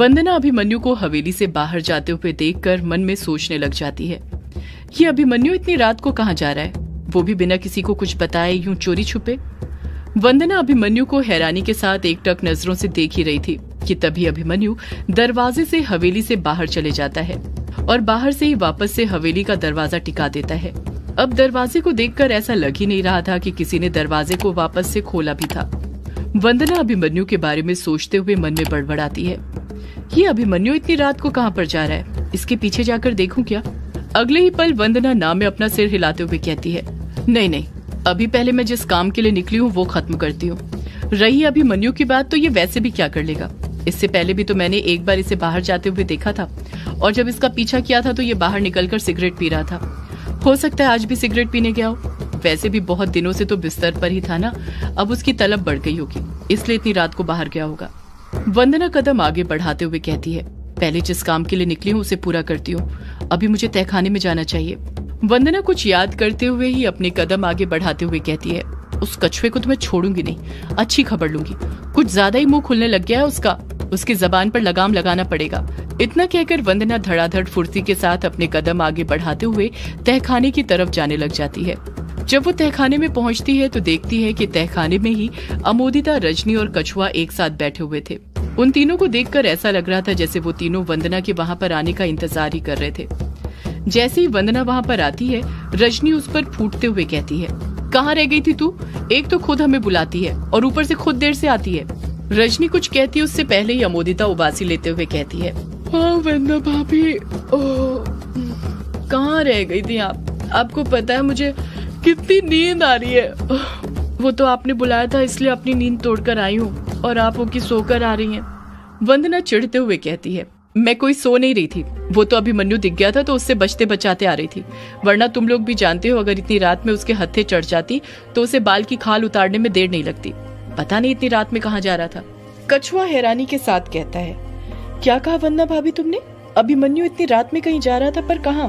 वंदना अभिमन्यु को हवेली से बाहर जाते हुए देखकर मन में सोचने लग जाती है। ये अभिमन्यु इतनी रात को कहाँ जा रहा है? वो भी बिना किसी को कुछ बताए यूँ चोरी छुपे। वंदना अभिमन्यु को हैरानी के साथ एक टक नज़रों से देख ही रही थी कि तभी अभिमन्यु दरवाजे से हवेली से बाहर चले जाता है और बाहर से ही वापस से हवेली का दरवाज़ा टिका देता है। अब दरवाजे को देखकर ऐसा लग ही नहीं रहा था कि किसी ने दरवाजे को वापस से खोला भी था। वंदना अभिमन्यु के बारे में सोचते हुए मन में बड़बड़ाती है। ये अभिमन्यु इतनी रात को कहाँ पर जा रहा है? इसके पीछे जाकर देखूँ क्या? अगले ही पल वंदना नाम में अपना सिर हिलाते हुए कहती है, नहीं नहीं, अभी पहले मैं जिस काम के लिए निकली हूँ, वो खत्म करती हूँ। रही अभिमन्यु की बात तो ये वैसे भी क्या कर लेगा? इससे पहले भी तो मैंने एक बार इसे बाहर जाते हुए देखा था, और जब इसका पीछा किया था तो ये बाहर निकलकर सिगरेट पी रहा था। हो सकता है आज भी सिगरेट पीने गया हो। वैसे भी बहुत दिनों से तो बिस्तर पर ही था ना, अब उसकी तलब बढ़ गई होगी, इसलिए इतनी रात को बाहर गया होगा। वंदना कदम आगे बढ़ाते हुए कहती है, पहले जिस काम के लिए निकली हूँ, उसे पूरा करती हूँ। अभी मुझे तहखाने में जाना चाहिए। वंदना कुछ याद करते हुए ही अपने कदम आगे बढ़ाते हुए कहती है, उस कछुए को तो मैं छोड़ूँगी नहीं। अच्छी खबर लूँगी। कुछ ज़्यादा ही मुँह खुलने लग गया है उसका। उसकी जबान पर लगाम लगाना पड़ेगा। इतना कहकर वंदना धड़ाधड़ फुर्ती के साथ अपने कदम आगे बढ़ाते हुए तहखाने की तरफ़ जाने लग जाती है। जब वो तहखाने में पहुँचती है तो देखती है कि तहखाने में ही अमोदिता, रजनी और कछुआ एक साथ बैठे हुए थे। उन तीनों को देखकर ऐसा लग रहा था जैसे वो तीनों वंदना के वहाँ पर आने का इंतज़ार ही कर रहे थे। जैसे ही वंदना वहाँ पर आती है, रजनी उस पर फूटते हुए कहती है, कहाँ रह गई थी तू? एक तो खुद हमें बुलाती है और ऊपर से खुद देर से आती है। रजनी कुछ कहती है, उससे पहले ही अमोदिता उबासी लेते हुए कहती है हाँ वंदना भाभी कहाँ रह गई थी आप? आपको पता है मुझे कितनी नींद आ रही है। वो तो आपने बुलाया था, इसलिए अपनी नींद तोड़कर आई हूँ। और आप उनकी सोकर आ रही हैं। वंदना चिढ़ते हुए कहती है, मैं कोई सो नहीं रही थी। वो तो अभी मन्नू दिख गया था तो उससे बचते बचाते आ रही थी। वरना तुम लोग भी जानते हो, अगर इतनी रात में उसके हत्थे चढ़ जाती तो उसे बाल की खाल उतारने में देर नहीं लगती। पता नहीं इतनी रात में कहा जा रहा था। कछुआ हैरानी के साथ कहता है, क्या कहा वंदना भाभी तुमने? अभिमन्यु इतनी रात में कहीं जा रहा था, पर कहा?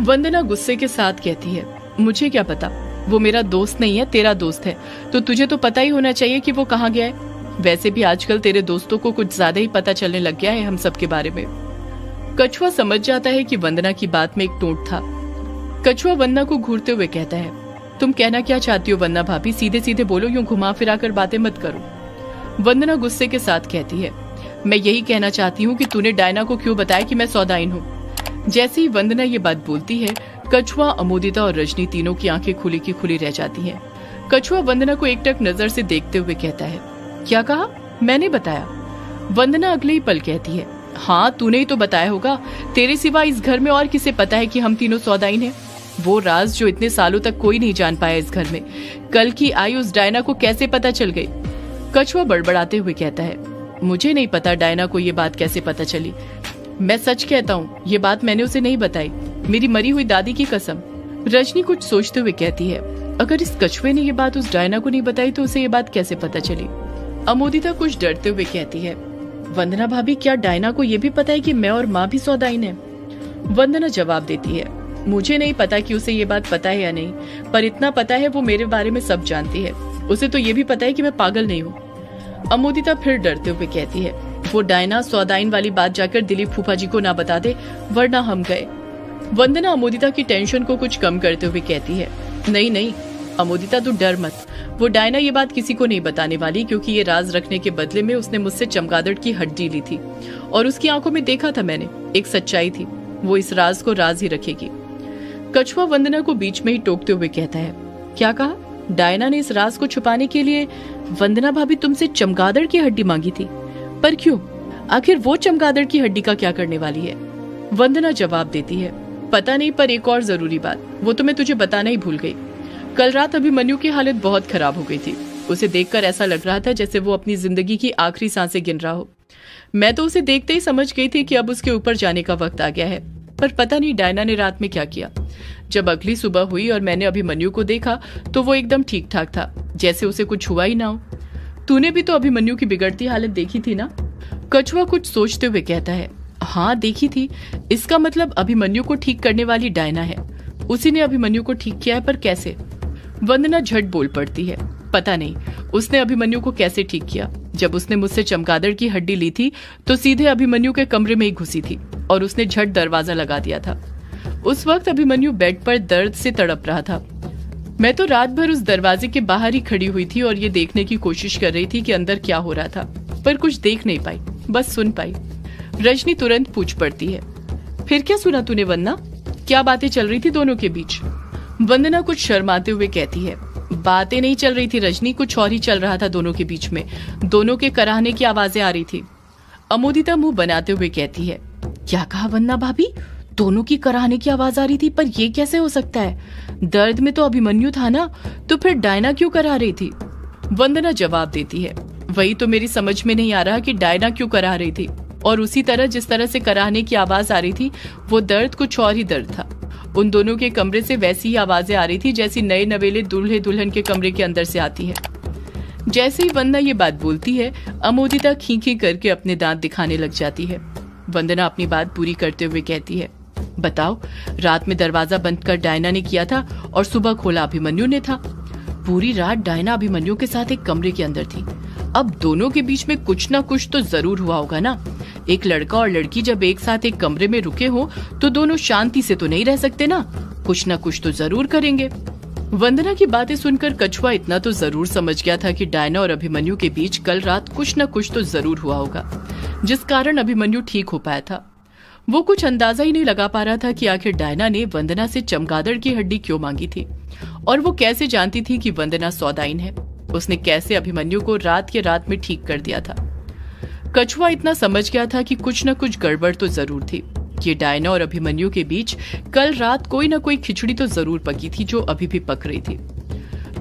वंदना गुस्से के साथ कहती है, मुझे क्या पता? वो मेरा दोस्त नहीं है, तेरा दोस्त है। तो तुझे तो पता ही होना चाहिए कि वो कहाँ गया है। वैसे भी आजकल तेरे दोस्तों को कुछ ज़्यादा ही पता चलने लग गया है हम सब के बारे में। कछुआ समझ जाता है कि वंदना की बात में एक टोट था। कछुआ वंदना को घूरते हुए कहता है, तुम कहना क्या चाहती हो वंदना भाभी? सीधे सीधे बोलो, यूँ घुमा फिरा कर बातें मत करो। वंदना गुस्से के साथ कहती है, मैं यही कहना चाहती हूँ कि तूने डायना को क्यों बताया कि मैं सौदाइन हूँ? जैसे ही वंदना ये बात बोलती है, कछुआ अमोदिता और रजनी तीनों की आँखें खुली की खुली रह जाती हैं। कछुआ वंदना को एकटक नज़र से देखते हुए कहता है क्या कहा? मैंने बताया। वंदना अगले ही पल कहती है। हाँ तूने ही तो बताया होगा। तेरे सिवा इस घर में और किसे पता है कि हम तीनों सौदाइन हैं? वो राज जो इतने सालों तक कोई नहीं जान पाया इस घर में। कल की आई उस डायना को कैसे पता चल गई? कछुआ बड़बड़ाते हुए कहता है, मुझे नहीं पता डायना को ये बात कैसे पता चली। मैं सच कहता हूँ, ये बात मैंने उसे नहीं बताई। मेरी मरी हुई दादी की कसम। रजनी कुछ सोचते हुए कहती है, अगर इस कछुए ने ये बात उस डायना को नहीं बताई तो उसे ये बात कैसे पता चली? अमोदिता कुछ डरते हुए कहती है, वंदना भाभी, क्या डायना को ये भी पता है कि मैं और माँ भी सौदाइन है? वंदना जवाब देती है, मुझे नहीं पता कि उसे ये बात पता है या नहीं, पर इतना पता है वो मेरे बारे में सब जानती है। उसे तो ये भी पता है कि मैं पागल नहीं हूँ। अमोदिता फिर डरते हुए कहती है, वो डायना सौदाइन वाली बात जाकर दिलीप फूफा जी को ना बता दे, वरना हम गए। वंदना अमोदिता की टेंशन को कुछ कम करते हुए कहती है, नहीं नहीं अमोदिता, तू डर मत। वो डायना ये बात किसी को नहीं बताने वाली, क्योंकि ये राज रखने के बदले में उसने मुझसे चमगादड़ की हड्डी ली थी। और उसकी आँखों में देखा था मैंने, एक सच्चाई थी। वो इस राज को राज ही रखेगी। कछुआ वंदना को बीच में ही टोकते हुए कहता है, क्या कहा? डायना ने इस राज को छुपाने के लिए वंदना भाभी तुमसे चमगादड़ की हड्डी मांगी थी। पर क्यों? आखिर वो चमगादड़ की हड्डी का क्या करने वाली है? वंदना जवाब देती है, पता नहीं, पर एक और ज़रूरी बात, वो तो मैं तुझे बताना ही भूल गई। कल रात अभिमन्यु की हालत बहुत खराब हो गई थी। उसे देखकर ऐसा लग रहा था जैसे वो अपनी ज़िंदगी की आखिरी साँसें गिन रहा हो। मैं तो उसे देखते ही समझ गई थी कि अब उसके ऊपर जाने का वक्त आ गया है, पर पता नहीं डायना ने रात में क्या किया। जब अगली सुबह हुई और मैंने अभिमन्यु को देखा तो वो एकदम ठीक ठाक था, जैसे उसे कुछ हुआ ही ना हो। तूने भी तो अभिमन्यु की बिगड़ती हालत देखी थी ना? कछुआ कुछ सोचते हुए कहता है हाँ देखी थी। इसका मतलब अभिमन्यु को ठीक करने वाली डायना है। उसी ने अभिमन्यु को ठीक किया है, पर कैसे? वंदना झट बोल पड़ती है। पता नहीं, उसने अभिमन्यु को कैसे ठीक किया? जब उसने मुझसे चमगादड़ की हड्डी ली थी तो सीधे अभिमन्यु के कमरे में ही घुसी थी और उसने झट दरवाज़ा लगा दिया था। उस वक्त अभिमन्यु बेड पर दर्द से तड़प रहा था। मैं तो रात भर उस दरवाजे के बाहर ही खड़ी हुई थी और ये देखने की कोशिश कर रही थी कि अंदर क्या हो रहा था, पर कुछ देख नहीं पाई, बस सुन पाई। रजनी तुरंत पूछ पड़ती है, फिर क्या सुना तूने, वंदना? क्या बातें चल रही थी दोनों के बीच? वंदना कुछ शर्माते हुए कहती है, बातें नहीं चल रही थी, रजनी, कुछ और ही चल रहा था दोनों के बीच में। दोनों के कराहने की आवाज़ें आ रही थी। अमोदिता मुँह बनाते हुए कहती है, क्या कहा वंदना भाभी? दोनों की कराहने की आवाज़ आ रही थी, पर ये कैसे हो सकता है? दर्द में तो अभिमन्यु था ना तो फिर डायना क्यों करा रही थी? वंदना जवाब देती है, वही तो मेरी समझ में नहीं आ रहा कि डायना क्यों करा रही थी। और उसी तरह जिस तरह से कराहने की आवाज़ आ रही थी, वो दर्द कुछ और ही दर्द था। उन दोनों के कमरे से वैसी ही आवाज़ें आ रही थी जैसी नए नवेले दूल्हे दुल्हन के कमरे के अंदर से आती है। जैसे ही वंदना ये बात बोलती है, अमोदिता खींखी करके अपने दांत दिखाने लग जाती है। वंदना अपनी बात पूरी करते हुए कहती है, बताओ, रात में दरवाज़ा बंद कर डायना ने किया था और सुबह खोला अभिमन्यु ने था? पूरी रात डायना अभिमन्यु के साथ एक कमरे के अंदर थी। अब दोनों के बीच में कुछ ना कुछ तो ज़रूर हुआ होगा ना? एक लड़का और लड़की जब एक साथ एक कमरे में रुके हो तो दोनों शांति से तो नहीं रह सकते ना? कुछ ना कुछ तो ज़रूर करेंगे। वंदना की बातें सुनकर कछुआ इतना तो ज़रूर समझ गया था कि डायना और अभिमन्यु के बीच कल रात कुछ न कुछ तो ज़रूर हुआ होगा, जिस कारण अभिमन्यु ठीक हो पाया था। वो कुछ अंदाज़ा ही नहीं लगा पा रहा था कि आखिर डायना ने वंदना से चमगादड़ की हड्डी क्यों मांगी थी, और वो कैसे जानती थी कि वंदना सौदाइन है? उसने कैसे अभिमन्यु को रात के रात में ठीक कर दिया था? कछुआ इतना समझ गया था कि कुछ न कुछ गड़बड़ तो ज़रूर थी। ये डायना और अभिमन्यु के बीच कल रात कोई न कोई खिचड़ी तो ज़रूर पकी थी जो अभी भी पक रही थी।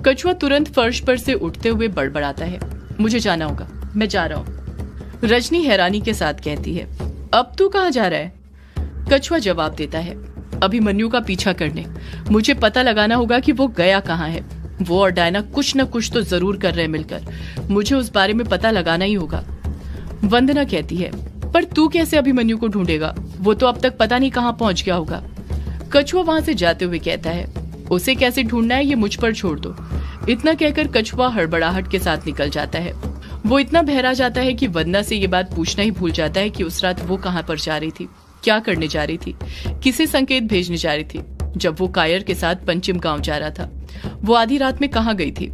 कछुआ तुरंत फर्श पर से उठते हुए बड़बड़ाता है। मुझे जाना होगा। मैं जा रहा हूँ। रजनी हैरानी के साथ कहती है, अब तू कहाँ जा रहा है? कछुआ जवाब देता है, अभिमन्यु का पीछा करने। मुझे पता लगाना होगा कि वो गया कहाँ है। वो और डायना कुछ न कुछ तो ज़रूर कर रहे मिलकर। मुझे उस बारे में पता लगाना ही होगा। वंदना कहती है, पर तू कैसे अभिमन्यु को ढूंढेगा? वो तो अब तक पता नहीं कहाँ पहुँच गया होगा। कछुआ वहाँ से जाते हुए कहता है, उसे कैसे ढूंढना है, ये मुझ पर छोड़ दो। इतना कहकर कछुआ हड़बड़ाहट के साथ निकल जाता है। वो इतना बहरा जाता है कि वंदना से ये बात पूछना ही भूल जाता है कि उस रात वो कहाँ पर जा रही थी, क्या करने जा रही थी, किसे संकेत भेजने जा रही थी, जब वो कायर के साथ पंचिम गाँव जा रहा था। वो आधी रात में कहा गई थी?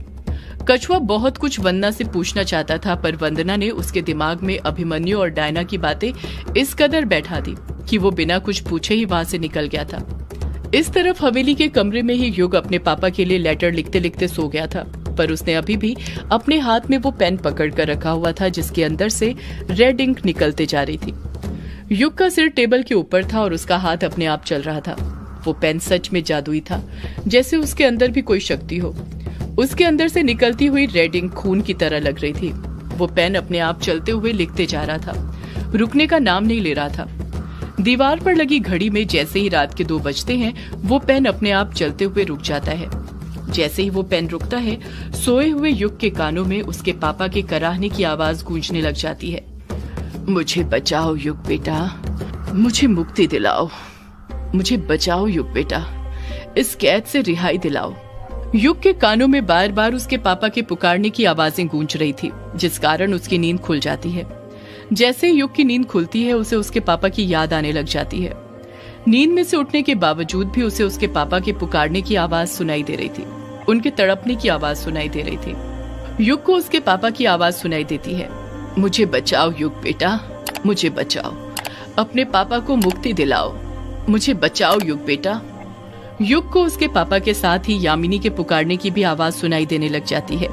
कछुआ बहुत कुछ वंदना से पूछना चाहता था, पर वंदना ने उसके दिमाग में अभिमन्यु और डायना की बातें इस कदर बैठा दी कि वो बिना कुछ पूछे ही वहाँ से निकल गया था। इस तरफ़ हवेली के कमरे में ही युग अपने पापा के लिए लेटर लिखते लिखते सो गया था, पर उसने अभी भी अपने हाथ में वो पेन पकड़ कर रखा हुआ था, जिसके अंदर से रेड इंक निकलते जा रही थी। युग का सिर टेबल के ऊपर था और उसका हाथ अपने आप चल रहा था। वो पेन सच में जादुई था, जैसे उसके अंदर भी कोई शक्ति हो। उसके अंदर से निकलती हुई रेडिंग खून की तरह लग रही थी। वो पेन अपने आप चलते हुए लिखते जा रहा था। रुकने का नाम नहीं ले रहा था। दीवार पर लगी घड़ी में जैसे ही रात के दो बजते हैं, वो पेन अपने आप चलते हुए रुक जाता है। जैसे ही वो पेन रुकता है, सोए हुए युग के कानों में उसके पापा के कराहने की आवाज़ गूंजने लग जाती है। मुझे बचाओ युग बेटा। मुझे मुक्ति दिलाओ। मुझे बचाओ युग बेटा। इस कैद से रिहाई दिलाओ। युग के कानों में बार बार उसके पापा के पुकारने की आवाज़ें गूंज रही थी, जिस कारण उसकी नींद खुल जाती है। जैसे युग की नींद खुलती है, उसे उसके पापा की याद आने लग जाती है। नींद में से उठने के बावजूद भी उसे उसके पापा के पुकारने की आवाज़ सुनाई दे रही थी। उनके तड़पने की आवाज़ सुनाई दे रही थी। युग को उसके पापा की आवाज़ सुनाई देती है। मुझे बचाओ युग बेटा, मुझे बचाओ। अपने पापा को मुक्ति दिलाओ। मुझे बचाओ युग बेटा। युग को उसके पापा के साथ ही यामिनी के पुकारने की भी आवाज़ सुनाई देने लग जाती है।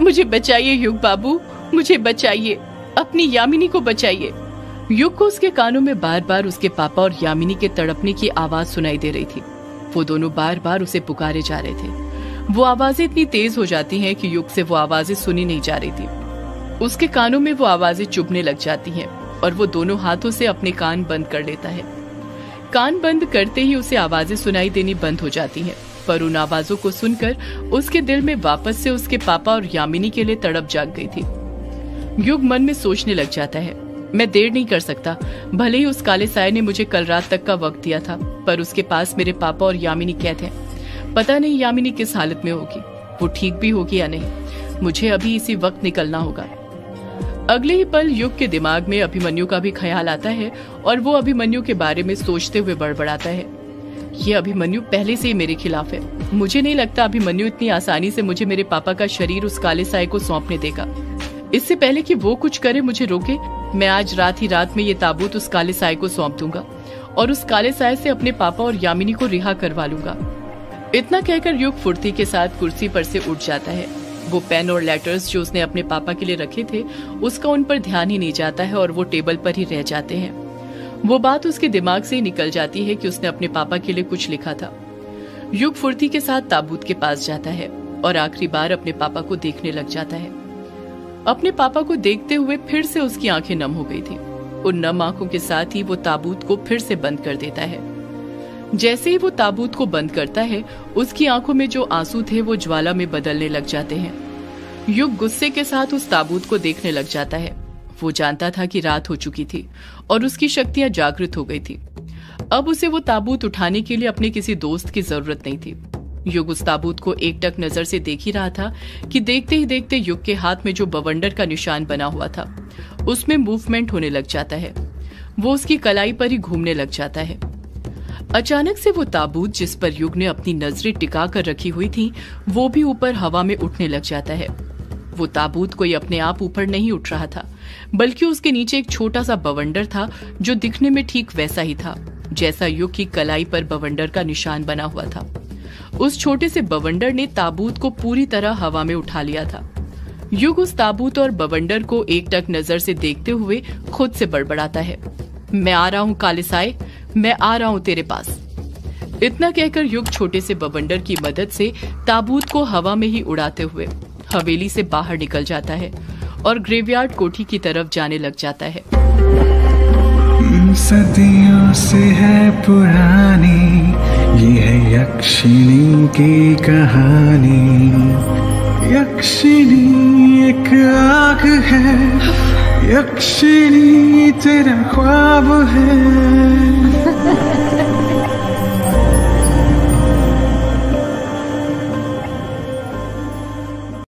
मुझे बचाइए युग बाबू, मुझे बचाइए, अपनी यामिनी को बचाइए। युग को उसके कानों में बार बार उसके पापा और यामिनी के तड़पने की आवाज़ सुनाई दे रही थी। वो दोनों बार बार उसे पुकारे जा रहे थे। वो आवाज़ें इतनी तेज हो जाती हैं कि युग से वो आवाज़ें सुनी नहीं जा रही थी। उसके कानों में वो आवाज़ें चुभने लग जाती हैं और वो दोनों हाथों से अपने कान बंद कर लेता है। कान बंद करते ही उसे आवाज़ें सुनाई देनी बंद हो जाती हैं, पर उन आवाजों को सुनकर उसके दिल में वापस से उसके पापा और यामिनी के लिए तड़प जाग गई थी। युग मन में सोचने लग जाता है, मैं देर नहीं कर सकता, भले ही उस काले साय ने मुझे कल रात तक का वक्त दिया था, पर उसके पास मेरे पापा और यामिनी कैद हैं। पता नहीं यामिनी किस हालत में होगी, वो ठीक भी होगी या नहीं, मुझे अभी इसी वक्त निकलना होगा। अगले ही पल युग के दिमाग में अभिमन्यु का भी ख्याल आता है और वो अभिमन्यु के बारे में सोचते हुए बड़बड़ाता है। ये अभिमन्यु पहले से ही मेरे खिलाफ है। मुझे नहीं लगता अभिमन्यु इतनी आसानी से मुझे मेरे पापा का शरीर उस काले साय को सौंपने देगा। इससे पहले कि वो कुछ करे, मुझे रोके, मैं आज रात ही रात में ये ताबूत उस काले साय को सौंप दूँगा और उस काले साय से अपने पापा और यामिनी को रिहा करवा लूँगा। इतना कहकर युग फुर्ती के साथ कुर्सी पर से उठ जाता है। वो पेन और लेटर्स जो उसने अपने पापा के लिए रखे थे, उसका उन पर ध्यान ही नहीं जाता है और वो टेबल पर ही रह जाते हैं। वो बात उसके दिमाग से ही निकल जाती है कि उसने अपने पापा के लिए कुछ लिखा था। युग फुर्ती के साथ ताबूत के पास जाता है और आखिरी बार अपने पापा को देखने लग जाता है। अपने पापा को देखते हुए फिर से उसकी आँखें नम हो गई थी। उन नम आँखों के साथ ही वो ताबूत को फिर से बंद कर देता है। जैसे ही वो ताबूत को बंद करता है, उसकी आँखों में जो आँसू थे वो ज्वाला में बदलने लग जाते हैं। युग गुस्से के साथ उस ताबूत को देखने लग जाता है। वो जानता था कि रात हो चुकी थी और उसकी शक्तियाँ जागृत हो गई थी। अब उसे वो ताबूत उठाने के लिए अपने किसी दोस्त की ज़रूरत नहीं थी। युग उस ताबूत को एक टक नज़र से देख ही रहा था कि देखते ही देखते युग के हाथ में जो बवंडर का निशान बना हुआ था, उसमें मूवमेंट होने लग जाता है। वो उसकी कलाई पर ही घूमने लग जाता है। अचानक से वो ताबूत जिस पर युग ने अपनी नज़रें टिका कर रखी हुई थी, वो भी ऊपर हवा में उठने लग जाता है। वो ताबूत कोई अपने आप ऊपर नहीं उठ रहा था, बल्कि उसके नीचे एक छोटा सा बवंडर था, जो दिखने में ठीक वैसा ही था, जैसा युग की कलाई पर बवंडर का निशान बना हुआ था। उस छोटे से बवंडर ने ताबूत को पूरी तरह हवा में उठा लिया था। युग उस ताबूत और बवंडर को एक टक नज़र से देखते हुए खुद से बड़बड़ाता है। मैं आ रहा हूँ कालिसाए मैं आ रहा हूँ तेरे पास। इतना कहकर युग छोटे से बबंडर की मदद से ताबूत को हवा में ही उड़ाते हुए हवेली से बाहर निकल जाता है और ग्रेवयार्ड कोठी की तरफ़ जाने लग जाता है। सदियों से है पुरानी, ये है यक्षिणी की कहानी। यक्षिणी एक आग है। यक्षिणी तेरा ख्वाब है।